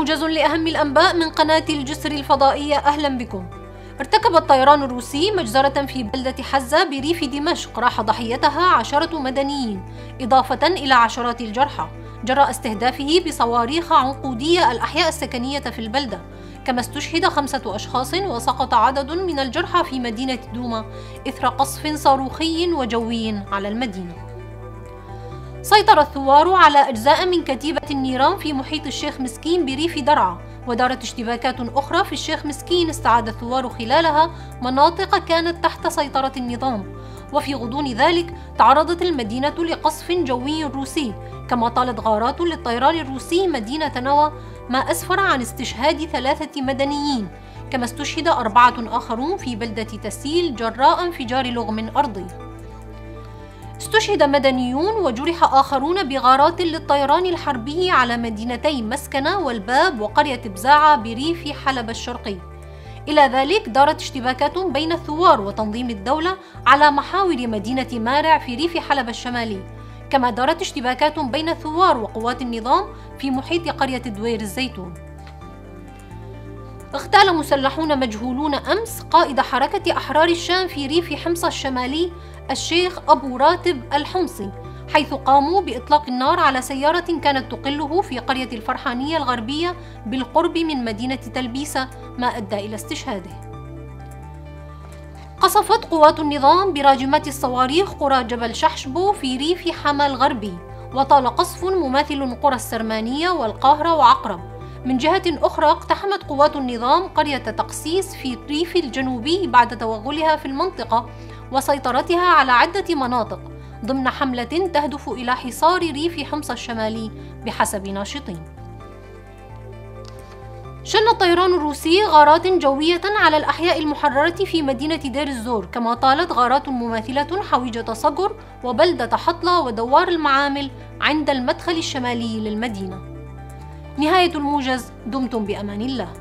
موجز لأهم الأنباء من قناة الجسر الفضائية. أهلا بكم. ارتكب الطيران الروسي مجزرة في بلدة حزة بريف دمشق. راح ضحيتها عشرة مدنيين إضافة إلى عشرات الجرحى. جراء استهدافه بصواريخ عنقودية الأحياء السكنية في البلدة. كما استشهد خمسة أشخاص وسقط عدد من الجرحى في مدينة دوما إثر قصف صاروخي وجوي على المدينة. سيطر الثوار على أجزاء من كتيبة النيران في محيط الشيخ مسكين بريف درعا ودارت اشتباكات أخرى في الشيخ مسكين استعاد الثوار خلالها مناطق كانت تحت سيطرة النظام. وفي غضون ذلك تعرضت المدينة لقصف جوي روسي كما طالت غارات للطيران الروسي مدينة نوى ما أسفر عن استشهاد ثلاثة مدنيين كما استشهد أربعة آخرون في بلدة تسيل جراء انفجار لغم أرضي. استشهد مدنيون وجرح آخرون بغارات للطيران الحربي على مدينتي مسكنة والباب وقرية بزاعة بريف حلب الشرقي. إلى ذلك دارت اشتباكات بين الثوار وتنظيم الدولة على محاور مدينة مارع في ريف حلب الشمالي. كما دارت اشتباكات بين الثوار وقوات النظام في محيط قرية دوير الزيتون. اغتال مسلحون مجهولون أمس قائد حركة أحرار الشام في ريف حمص الشمالي الشيخ أبو راتب الحمصي حيث قاموا بإطلاق النار على سيارة كانت تقله في قرية الفرحانية الغربية بالقرب من مدينة تلبيسة ما أدى إلى استشهاده. قصفت قوات النظام براجمات الصواريخ قرى جبل شحشبو في ريف حما الغربي وطال قصف مماثل قرى السرمانية والقاهرة وعقرب. من جهة أخرى اقتحمت قوات النظام قرية تقسيس في الريف الجنوبي بعد توغلها في المنطقة وسيطرتها على عدة مناطق ضمن حملة تهدف إلى حصار ريف حمص الشمالي بحسب ناشطين. شن الطيران الروسي غارات جوية على الأحياء المحررة في مدينة دير الزور كما طالت غارات مماثلة حويجة صقر وبلدة حطلة ودوار المعامل عند المدخل الشمالي للمدينة نهاية الموجز دمتم بأمان الله.